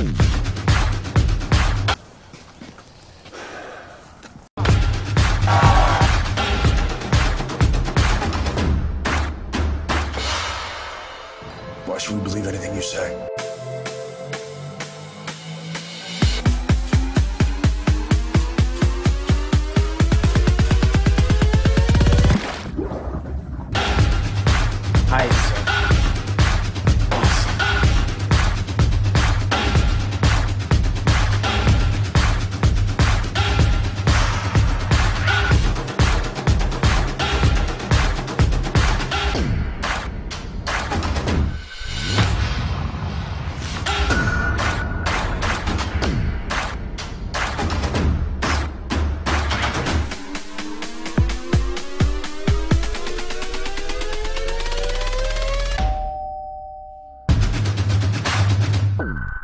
Why should we believe anything you say? Oh.